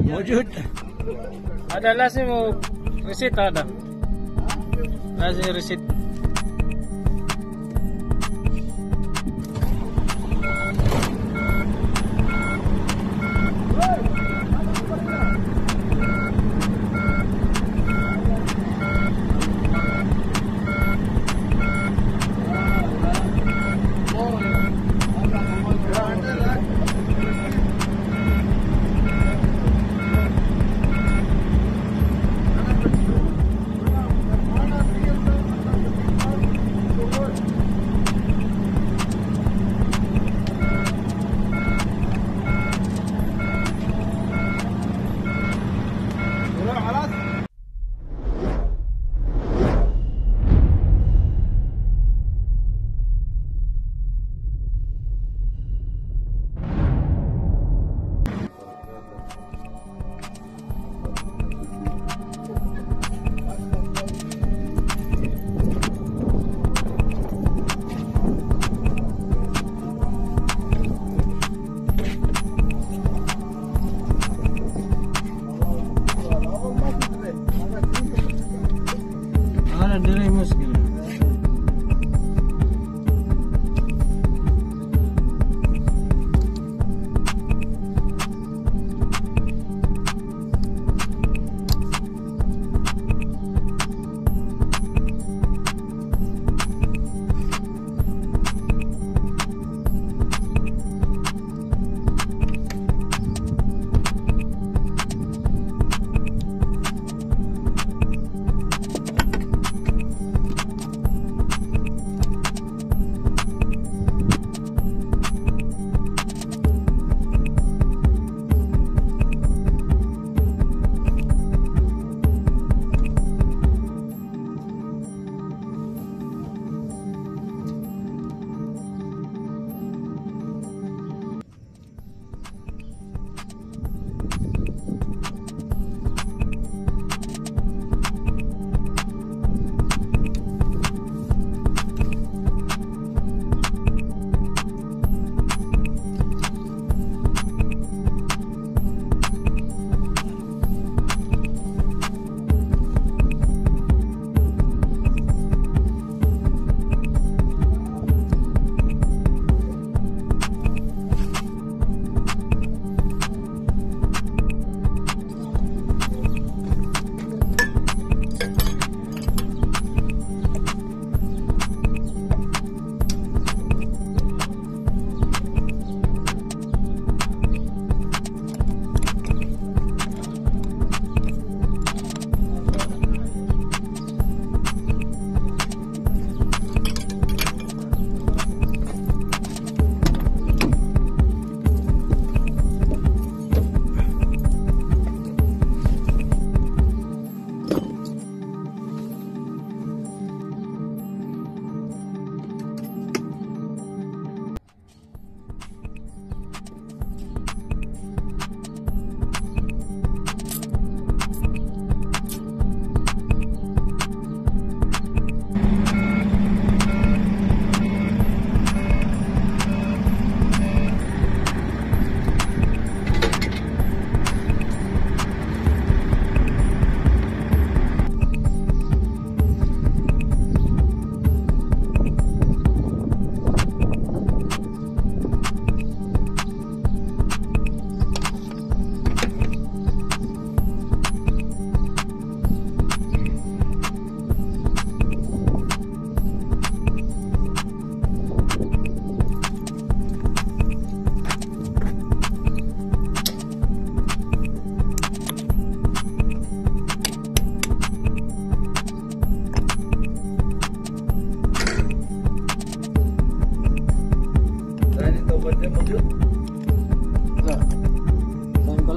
موجود هذا لازم ريسيت هذا لازم ريسيت sana diri mo sige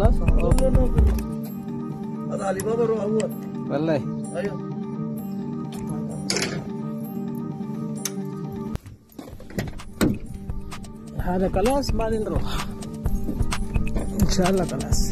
Oh, هذا علي بابا روح أول. والله. أيوه. هذا خلاص بعدين نروح. إن شاء الله خلاص.